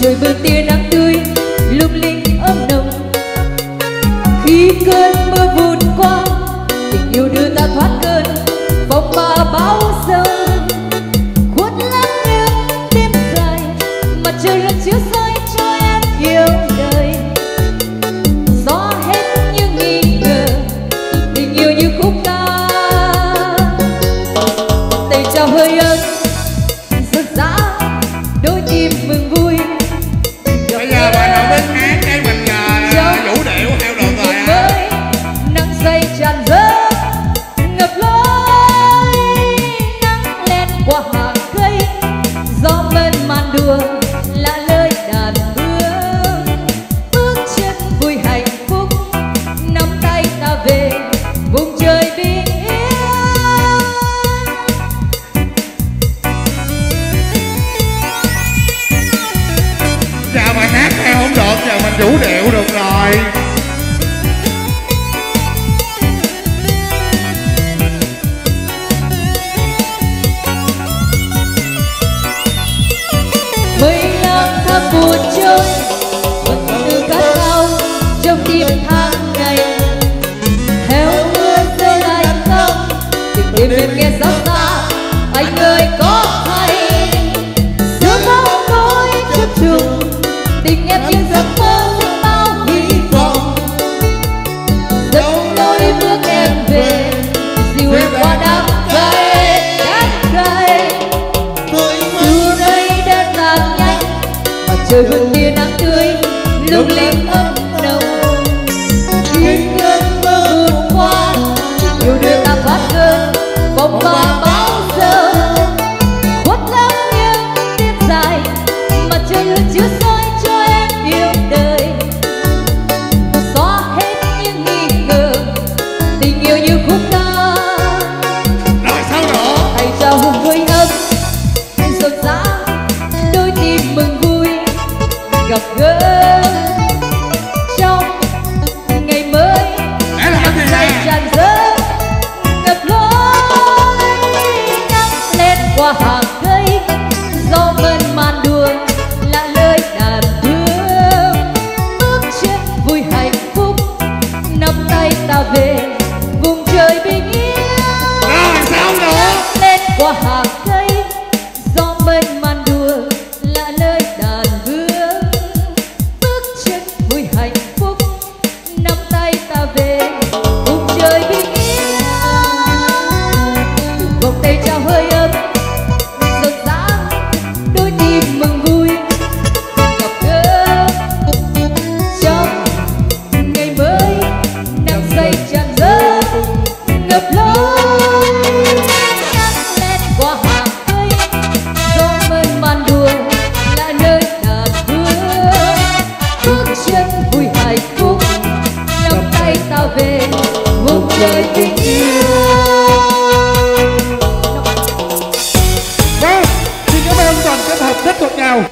trời vương tia nắng tươi, lung linh ấm nồng. Khi cơn mưa vụt qua, tình yêu đưa ta thoát cơn phong ba bão sông khuất lắng nước đêm dài, mặt trời luôn chiếu vậy mây lang thang buồn chơi, vẫn từ khát khao trong tim tháng ngày. Theo mưa rơi lạnh không tìm tìm đêm nghe gió xa anh ơi có hay. Giữa bóng tối chấp trường tình em như giấc mơ rất bao hy vọng. dẫn lối bước em về. dìu em qua đám cây đám cây. Từ đây đã tan nhanh mà trời vẫn ta về vùng trời bình yên. Rồi sao nữa? Lên qua hàng cây vùng tình yêu vâng xin cảm ơn toàn kết hợp rất ngọt ngào.